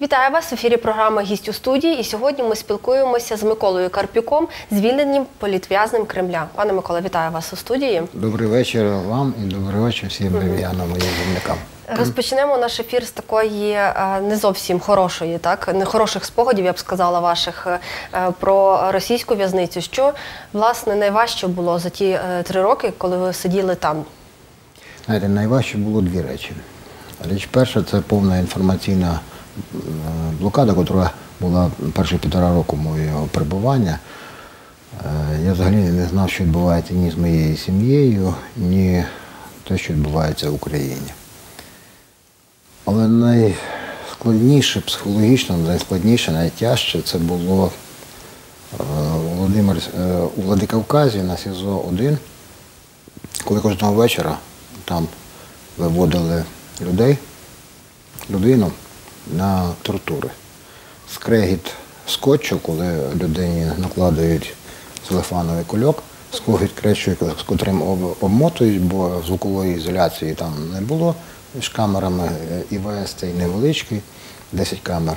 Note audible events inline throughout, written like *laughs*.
Вітаю вас в ефірі програми Гість у студії. І сьогодні ми спілкуємося з Миколою Карпюком, звільненим політв'язнем Кремля. Пане Микола, вітаю вас у студії. Добрий вечір вам і добрий вечір всім львів'янам і землякам. Розпочнемо наш ефір з такої е, не зовсім хорошої, так нехороших спогадів, я б сказала, ваших е, про російську в'язницю. Що власне найважче було за ті е, три роки, коли ви сиділи там? Знаєте, найважче було дві речі. Річ перша це повна інформаційна блокада, яка була перші півтора року моєго перебування. Е, Я взагалі не знав, що відбувається ні з моєю сім'єю, ні те, що відбувається в Україні. Але найскладніше психологічно, найскладніше, найтяжче це було е, Володимир, е, у Владикавказі на СІЗО 1, коли кожного вечора там виводили людей, людину на тортури. Скрегіт скотчу, коли людині накладають целефановий кульок, скогіт кречу, з котрим обмотують, бо звукової ізоляції там не було між камерами е, ІВС цей невеличкий, 10 камер.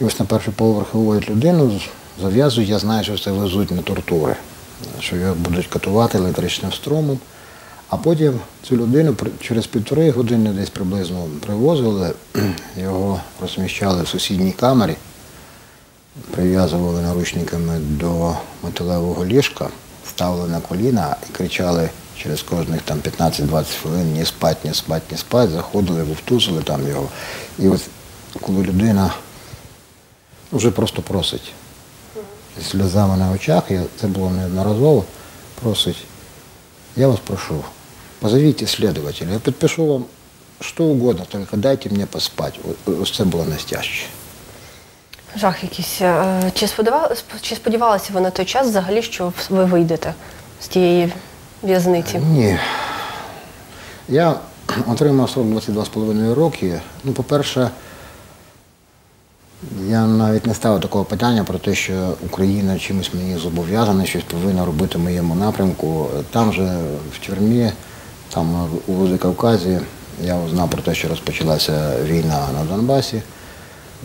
І ось на перший поверх виводять людину, зав'язують, я знаю, що це везуть на тортури, що його будуть катувати електричним струмом. А потім цю людину через півтори години десь приблизно привозили, *clears throat* його розміщали в сусідній камері, прив'язували наручниками до металевого ліжка, ставили на коліна і кричали через кожних там 15-20 хвилин не спать, не спать, не спать, заходили, вовтузили там його. І от коли людина вже просто просить, зі сльозами на очах, це було неодноразово, просить, я вас прошу, позовите следователя, я підпишу вам що угодно, тільки дайте мені поспати. Ось це було настяще. Жах якийсь. Е, Чи сподівалися, чи сподівалися ви на той час взагалі, що ви вийдете з тієї в'язниці? Ні. Я отримав срок 22,5 роки. Ну, по-перше, я навіть не ставив такого питання про те, що Україна чимось мені зобов'язана, щось повинна робити в моєму напрямку. Там же в тюрмі, там у Владикавказі, я узнав про те, що розпочалася війна на Донбасі.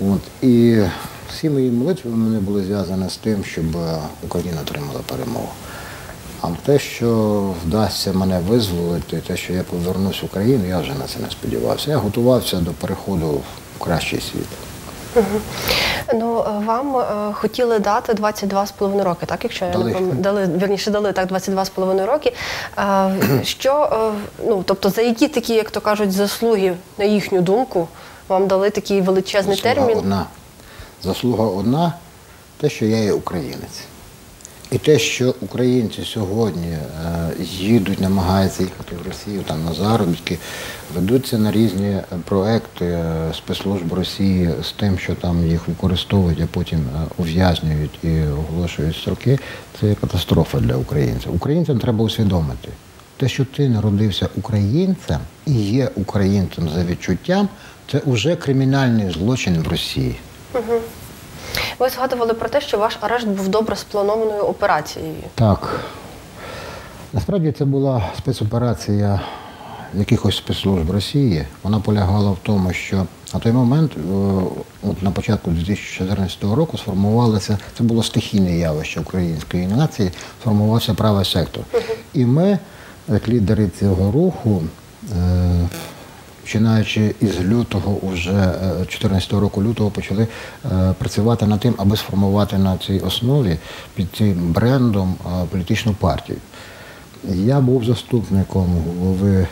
От, і всі мої молитви мене були зв'язані з тим, щоб Україна отримала перемогу. А те, що вдасться мене визволити, те, що я повернусь в Україну, я вже на це не сподівався. Я готувався до переходу в кращий світ. Ну е, вам е, хотіли дати 22,5 роки, так? Якщо я Дали. не пам'ятаю, дали вірніше дали так 22,5 роки. Е, Що е, ну тобто за які такі, як то кажуть, заслуги на їхню думку вам дали такий величезний Заслуга термін? одна. Заслуга одна те, що я є українець. І те, що українці сьогодні е, їдуть, намагаються їхати в Росію там на заробітки, ведуться на різні проекти е, спецслужб Росії з тим, що там їх використовують, а потім е, ув'язнюють і оголошують строки, це катастрофа для українців. Українцям треба усвідомити. Те, що ти народився українцем і є українцем за відчуттям, це вже кримінальний злочин в Росії. Ви згадували про те, що ваш арешт був добре спланованою операцією. Так. Насправді це була спецоперація якихось спецслужб Росії. Вона полягала в тому, що на той момент, е, от на початку 2014 року, сформувалося, це було стихійне явище української нації, сформувався правий сектор. І ми, як лідери цього руху, е, починаючи із лютого, уже 2014 року лютого, почали е, працювати над тим, аби сформувати на цій основі під цим брендом е, політичну партію. Я був заступником голови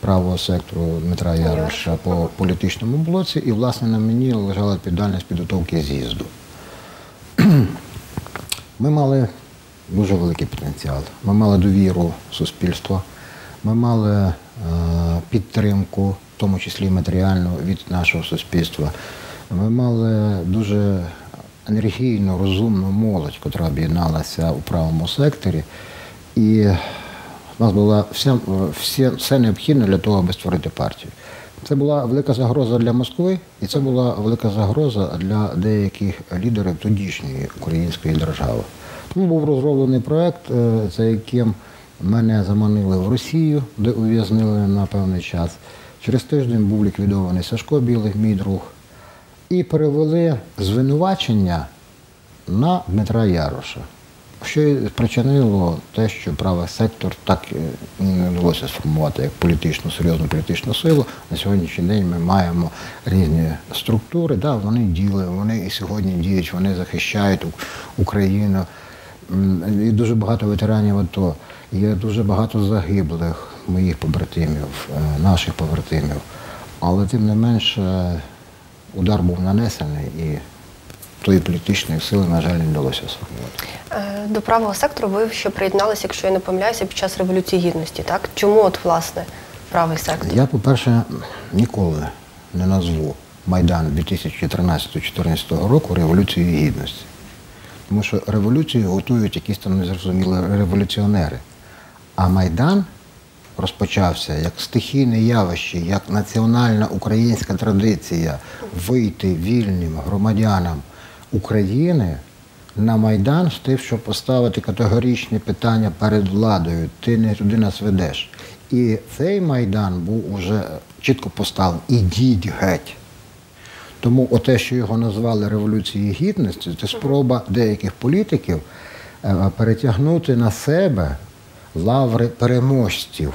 правого сектору Дмитра Яроша по політичному блоці, і, власне, на мені лежала відповідальність підготовки з'їзду. *clears throat* Ми мали дуже великий потенціал. Ми мали довіру суспільства, ми мали е, підтримку, в тому числі матеріальну, від нашого суспільства. Ми мали дуже енергійну, розумну молодь, яка об'єдналася у правому секторі. І у нас була вся, все, все необхідне для того, аби створити партію. Це була велика загроза для Москви, і це була велика загроза для деяких лідерів тодішньої української держави. Тому був розроблений проєкт, е, за яким мене заманили в Росію, де ув'язнили на певний час. Через тиждень був ліквідований Сашко Білий, мій друг. і перевели звинувачення на Дмитра Яроша. Що і спричинило те, що правий сектор так і не вдалося сформувати як політичну, серйозну політичну силу. На сьогоднішній день ми маємо різні структури. Да, вони діли, вони і сьогодні діють, вони захищають Україну. І дуже багато ветеранів АТО. Є дуже багато загиблих моїх побратимів, е, наших побратимів. Але тим не менше удар був нанесений і тої політичної сили, на жаль, не вдалося сформувати. Е, До правого сектору ви ще приєдналися, якщо я не помиляюся, під час Революції Гідності, так? Чому от, власне, правий сектор? Я, по-перше, ніколи не назву Майдан 2013-2014 року Революцією Гідності. Тому що революцію готують якісь там незрозумілі революціонери. А Майдан розпочався як стихійне явище, як національна українська традиція вийти вільним громадянам України на Майдан з тим, щоб поставити категоричні питання перед владою. Ти не туди нас ведеш. І цей Майдан був уже чітко поставлений. Ідіть геть. Тому те, що його назвали Революцією Гідності, це спроба деяких політиків е, перетягнути на себе лаври переможців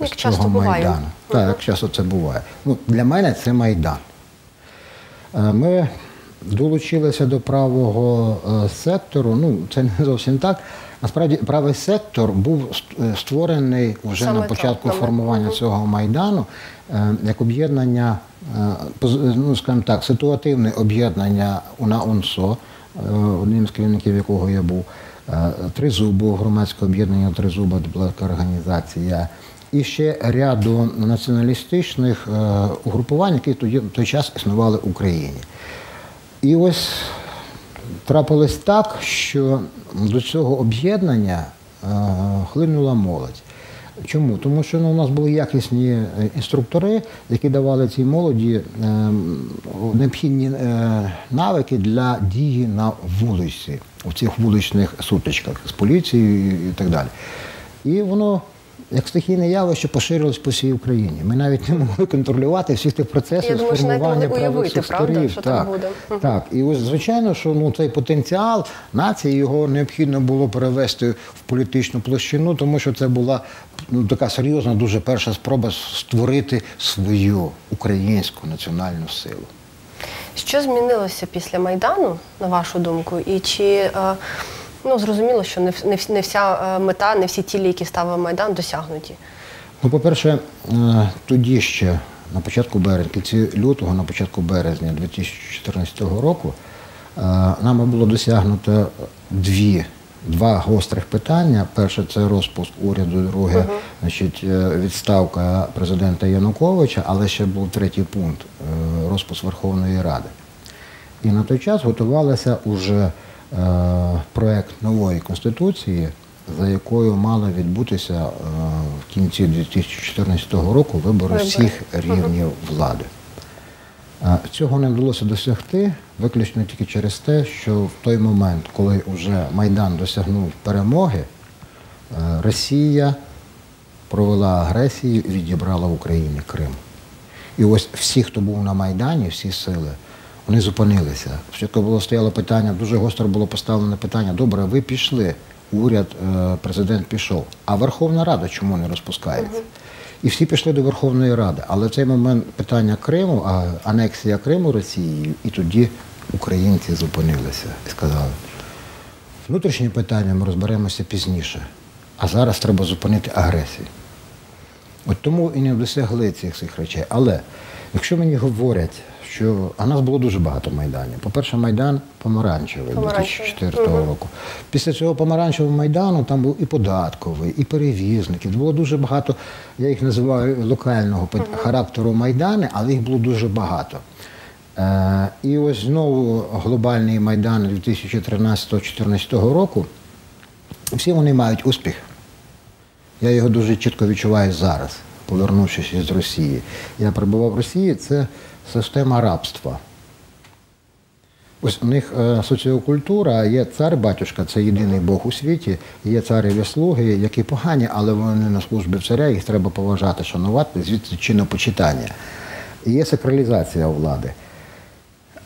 Як з часто цього буває. Майдану. Так, як часто це буває. Ну, для мене це Майдан. Е, Ми долучилися до правого е, сектору. Ну, це не зовсім так. Насправді, правий сектор був е, створений вже Саме на початку саме. формування цього майдану як об'єднання, ну скажімо так, ситуативне об'єднання на УНСО, одним з керівників якого я був, Тризубу, громадське об'єднання Тризуба, була організація. І ще ряду націоналістичних е, угрупувань, які тоді в той час існували в Україні. І ось трапилось так, що до цього об'єднання е, хлинула молодь. Чому? Тому що ну, у нас були якісні е, інструктори, які давали цій молоді е, необхідні е, навики для дії на вулиці, у цих вуличних сутичках з поліцією і так далі. І воно як стихійне явище поширилось по всій Україні. Ми навіть не могли контролювати всіх тих процесів Я думаю, сформування могли уявити, правих правда, що так буде. Так, і ось звичайно, що ну цей потенціал нації його необхідно було перевести в політичну площину, тому що це була ну, така серйозна, дуже перша спроба створити свою українську національну силу. Що змінилося після Майдану, на вашу думку? І чи е, ну, зрозуміло, що не, не, вся е, мета, не всі цілі, які ставив Майдан, досягнуті? Ну, по-перше, е, тоді ще на початку березня, кінці лютого, на початку березня 2014 року, нами було досягнуто дві. Два гострих питання. Перше це розпуск уряду, друге значить, е, відставка президента Януковича, але ще був третій пункт е, розпуск Верховної Ради. І на той час готувалося уже е, проект нової конституції, за якою мали відбутися в кінці 2014 року Вибори. всіх рівнів влади. Цього не вдалося досягти виключно тільки через те, що в той момент, коли вже Майдан досягнув перемоги, е, Росія провела агресію і відібрала в Україні Крим. І ось всі, хто був на Майдані, всі сили, вони зупинилися. Спочатку було стояло питання, дуже гостро було поставлене питання: добре, ви пішли, уряд, е, президент пішов, а Верховна Рада чому не розпускається? І всі пішли до Верховної Ради. Але в цей момент питання Криму, а анексія Криму Росією, і тоді українці зупинилися і сказали, внутрішні питання ми розберемося пізніше, а зараз треба зупинити агресію. От тому і не досягли цих цих речей. Але якщо мені говорять, що а нас було дуже багато майданів. По-перше, майдан помаранчевий Помаранчевий. 2004 року. Після цього помаранчевого майдану там був і податковий, і перевізників. Було дуже багато, я їх називаю локального пи- характеру майдани, але їх було дуже багато. Е, і ось знову глобальний майдан 2013-2014 року. Всі вони мають успіх. Я його дуже чітко відчуваю зараз, повернувшись із Росії. Я перебував в Росії, це система рабства. Ось у них е, соціокультура, є цар батюшка, це єдиний Бог у світі, є цареві слуги, які погані, але вони на службі царя, їх треба поважати, шанувати, звідси чинопочитання. Є сакралізація влади.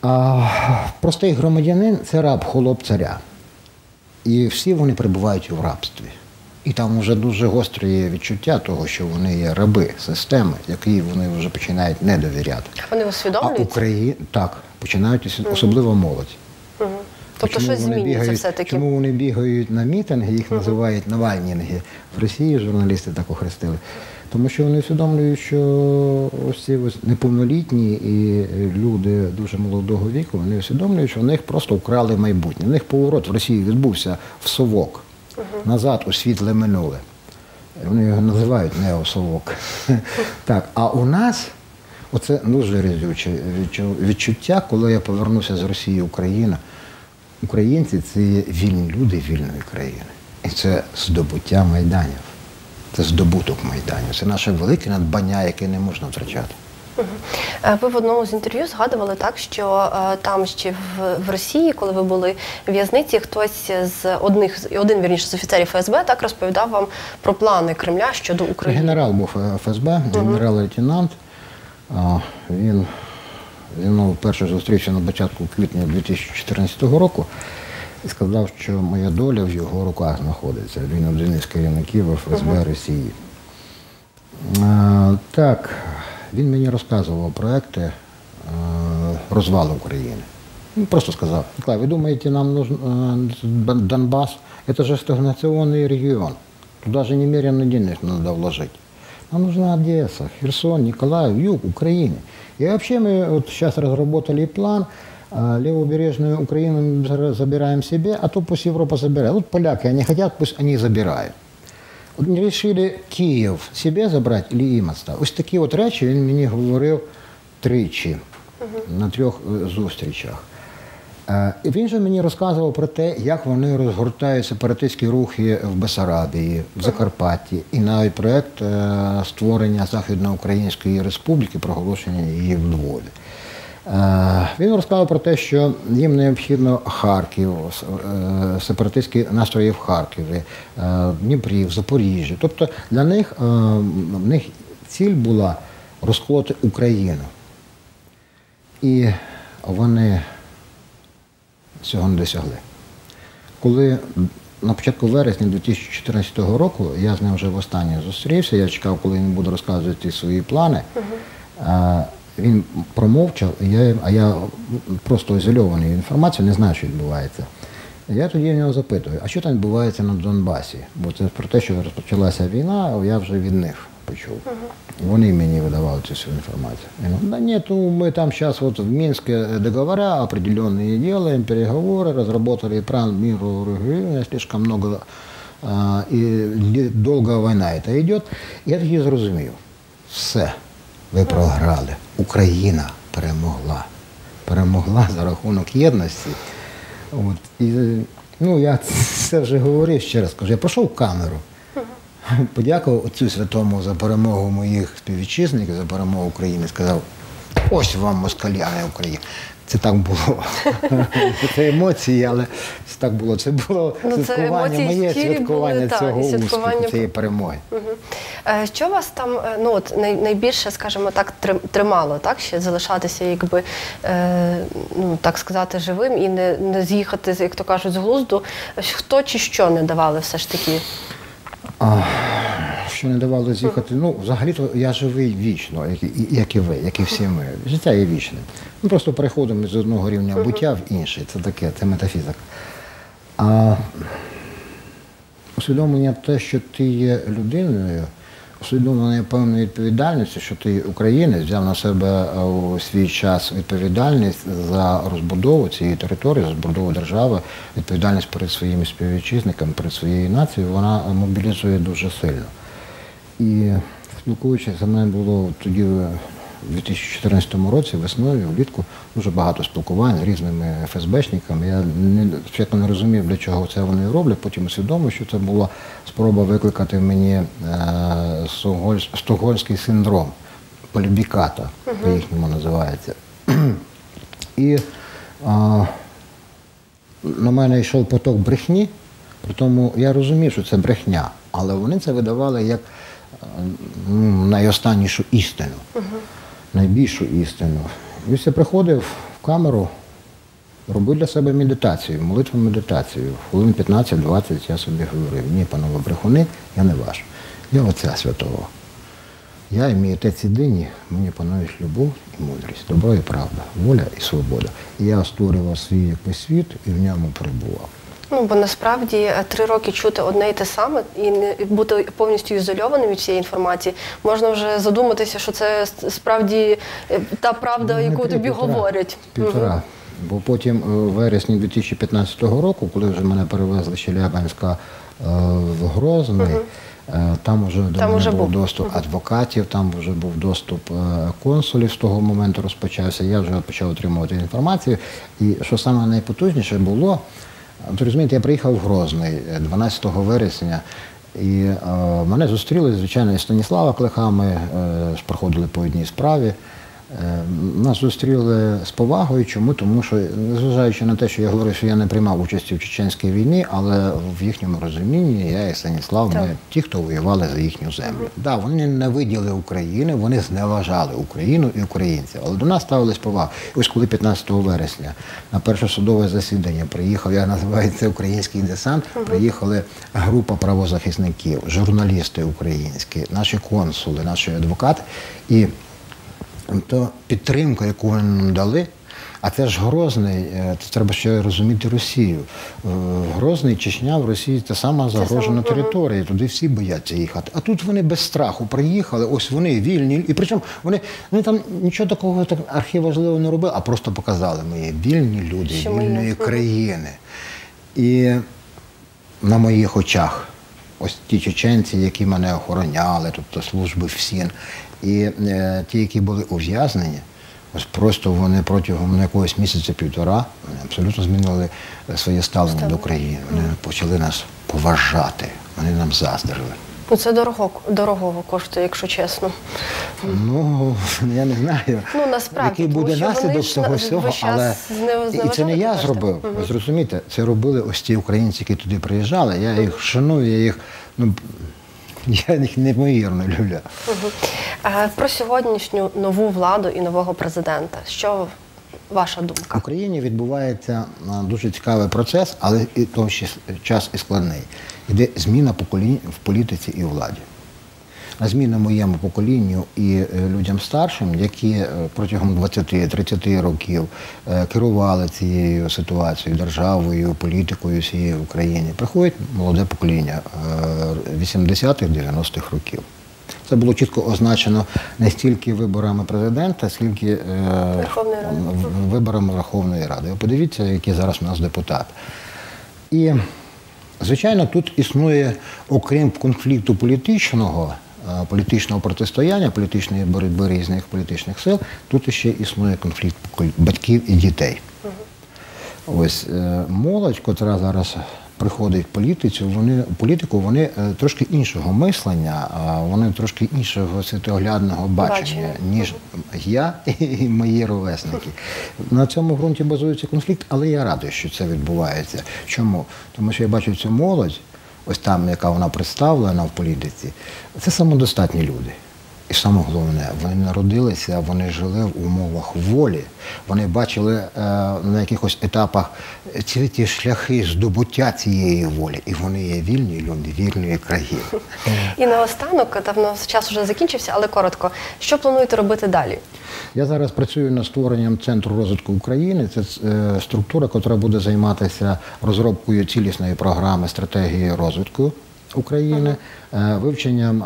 А простий громадянин це раб, холоп царя. І всі вони перебувають у рабстві. І там вже дуже гостре є відчуття того, що вони є раби системи, якій вони вже починають не довіряти. Вони А усвідомлюють? Україна так починають ос- особливо молодь. Мгм. Тобто Чому щось змінюється бігають- все-таки. Чому вони бігають на мітинги, їх називають навальнінги. В Росії журналісти так охрестили. Тому що вони усвідомлюють, що ось ці ось неповнолітні і люди дуже молодого віку, вони усвідомлюють, що в них просто вкрали майбутнє. В них поворот в Росії відбувся в совок, назад у світле минуле. Вони його називають неосовок. *laughs* Так, а у нас оце дуже різюче відчуття, коли я повернувся з Росії в Україну. Українці це є вільні люди вільної країни. І це здобуття майданів. Це здобуток майданів. Це наше велике надбання, яке не можна втрачати. Е, Ви в одному з інтерв'ю згадували так, що е, там ще в, в Росії, коли ви були в в'язниці, хтось з одних один вірніше з офіцерів ФСБ так розповідав вам про плани Кремля щодо України. Генерал був е, ФСБ, генерал-лейтенант. Він мною вперше зустрівся на початку квітня 2014 року і сказав, що моя доля в його руках знаходиться. Він один із керівників ФСБ Росії. Так, він мені розказував проекти е, розвалу України. Він просто сказав, Николай, вы думаете, нам нужен э, Донбасс? Это же стагнационный регион. Туда же немерено денег надо вложить. Нам нужна Одесса, Херсон, Николаев, юг Украины. И вообще мы вот сейчас разработали план, а, левобережную Украину мы зара- забираем себе, а то пусть Европа забирает. Вот поляки, они хотят, пусть они забирают. Вирішили Київ себе забрати чи їм оставити. Ось такі от речі він мені говорив тричі на трьох е, зустрічах. Е, він же мені розказував про те, як вони розгортають сепаратистські рухи в Бесарабії, в Закарпатті, і навіть проєкт е, створення Західноукраїнської республіки, проголошення її в Львові. Е, Він розказав про те, що їм необхідно Харків, е, сепаратистські настрої в Харкові, е, в Дніпрі, в Запоріжжі. Тобто для них, в них ціль була розколоти Україну. І вони цього не досягли. Коли на початку вересня 2014 року я з ним вже востаннє зустрівся, я чекав, коли він буде розказувати свої плани. А, Він промовчав, і я, а я просто ізольований інформацією, не знаю, що відбувається. Я тоді в нього запитую, а що там відбувається на Донбасі? Бо це про те, що розпочалася війна, я вже від них почув. Вони мені видавали цю всю информацию. Я говорю, да нет, ну мы там сейчас вот в Минске договора определенные делаем, переговоры, разработали план мира в регионе, слишком много, а, и д- долгая война это идет. Я тоді зрозумів, все, ви програли. Україна перемогла. Перемогла за рахунок єдності. От, і, ну, я це вже говорив ще раз, кажу, я пішов в камеру. Подякував отцю святому за перемогу моїх співвітчизників, за перемогу України. Сказав, ось вам москалі, а не Україна. Це так було. *laughs* Це емоції, але це так було. Це було Ну, святкування, емоції моє святкування були, цього і святкування успіху, цієї перемоги. Е, Що вас там е, ну, от, найбільше, скажімо так, тримало, так? Ще залишатися, якби, е, ну, так сказати, живим і не, не з'їхати, як то кажуть, з глузду. Хто чи що не давали все ж таки? А, що не давало з'їхати. Ну, взагалі-то я живий вічно, як і, як і ви, як і всі ми. Життя є вічне. Ми просто переходимо з одного рівня буття в інший. Це таке, це метафізика. А усвідомлення те, що ти є людиною, усвідомлення певної відповідальності, що ти українець, взяв на себе е, у свій час відповідальність за розбудову цієї території, за розбудову держави, відповідальність перед своїми співвітчизниками, перед своєю нацією, вона мобілізує дуже сильно. І спілкуючись, за мене було тоді у 2014 році, весною, влітку, дуже багато спілкувань з різними ФСБшниками. Я не, спочатку не розумів, для чого це вони роблять, потім усвідомив, що це була спроба викликати в мені е, стокгольмський синдром, полібіката, по-їхньому називається. І а, на мене йшов поток брехні, при тому я розумів, що це брехня, але вони це видавали як е, ну, найостаннішу істину, найбільшу істину. І я приходив в камеру, робив для себе медитацію, молитву медитацію. Хвилин 15-20 я собі говорив, ні, панове брехуни, я не ваш. Я Отця Святого. Я і мій отець єдині, мені панують любов і мудрість, добро і правда, воля і свобода. І я створював свій якийсь світ і в ньому перебував. Ну, бо насправді е, три роки чути одне і те саме і не бути повністю ізольованим від всієї інформації, можна вже задуматися, що це справді е, та правда, яку тобі півтора. говорять. Півтора. Бо потім е, в вересні 2015 року, коли вже мене перевезли з Челябинська е, в Грозний, е, там вже до Там мене був був. доступ адвокатів, там вже був доступ е, консулів з того моменту розпочався. Я вже почав отримувати інформацію. І що саме найпотужніше було, е, розумієте, я приїхав в Грозний е, 12 вересня. І е, мене зустріли, звичайно, і Станіслава Клихами, е, проходили по одній справі. Е, Нас зустріли з повагою. Чому? Тому що, незважаючи на те, що я говорив, що я не приймав участі в чеченській війні, але в їхньому розумінні я і Станіслав, ми ті, хто воювали за їхню землю. Да, вони не виділи України, вони зневажали Україну і українців. Але до нас ставились повага. Ось коли 15 вересня на перше судове засідання приїхав, я називаю це український десант. Приїхали група правозахисників, журналісти українські, наші консули, наші адвокати. І то підтримка, яку вони нам дали, а це ж Грозний, е, це треба ще розуміти Росію. Е, Грозний, Чечня в Росії це сама загрожена територія, туди всі бояться їхати. А тут вони без страху приїхали, ось вони вільні. І причому вони, вони там нічого такого так архіважливого не робили, а просто показали, ми є вільні люди, Що вільної країни. І на моїх очах. Ось ті чеченці, які мене охороняли, тобто служби ФСІН, і е, ті, які були ув'язнені, ось просто вони протягом якогось місяця-півтора абсолютно змінили е, своє ставлення до країни. Вони почали нас поважати, вони нам заздрили. Ну це дорого дорогого коштує, якщо чесно. Ну, я не знаю, Ну, насправді, який буде наслідок цього всього, але і це не я зробив. Ви зрозумієте, це робили ось ті українці, які туди приїжджали. Я їх шаную, я їх, ну я їх неймовірно люблю. Е, Про сьогоднішню нову владу і нового президента. Що ваша думка? В? Україні відбувається дуже цікавий процес, але і той час і складний. Йде зміна поколінь в політиці і владі. На зміну моєму поколінню і е, людям старшим, які е, протягом 20-30 років е, керували цією ситуацією, державою, політикою всієї в Україні, приходить молоде покоління е, 80-х, 90-х років. Це було чітко означено не стільки виборами президента, скільки е, виборами Верховної Ради. Ви подивіться, які зараз у нас депутати. І, звичайно, тут існує, окрім конфлікту політичного, політичного протистояння, політичної боротьби різних політичних сил, тут ще існує конфлікт батьків і дітей. Ось е, молодь, котра зараз приходить в політику, вони в політику, вони е, трошки іншого мислення, вони трошки іншого світоглядного Бачення. ніж я і мої ровесники. На цьому ґрунті базується конфлікт, але я радий, що це відбувається. Чому? Тому що я бачу цю молодь, ось там, яка вона представлена в політиці, це самодостатні люди. І саме головне, вони народилися, вони жили в умовах волі, вони бачили е, на якихось етапах ці ті шляхи здобуття цієї волі, і вони є вільні люди вільної країни. І наостанок, нас час вже закінчився, але коротко. Що плануєте робити далі? Я зараз працюю над створенням центру розвитку України. Це е, структура, яка буде займатися розробкою цілісної програми стратегії розвитку України, е, вивченням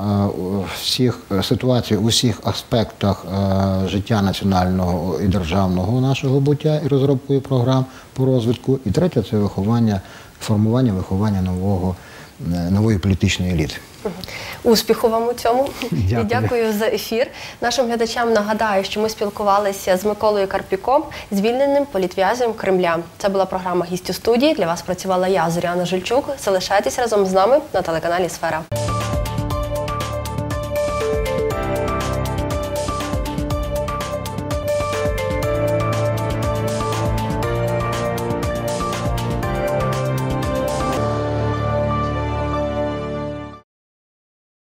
всіх е, ситуацій у всіх аспектах е, життя національного і державного нашого буття і розробкою програм по розвитку. І третє це виховання, формування виховання нового нової політичної еліти. Успіху вам у цьому Дякую. і дякую за ефір. Нашим глядачам нагадаю, що ми спілкувалися з Миколою Карпіком, звільненим політв'язем Кремля. Це була програма «Гість у студії. Для вас працювала я, Зоряна Жильчук. Залишайтесь разом з нами на телеканалі Сфера.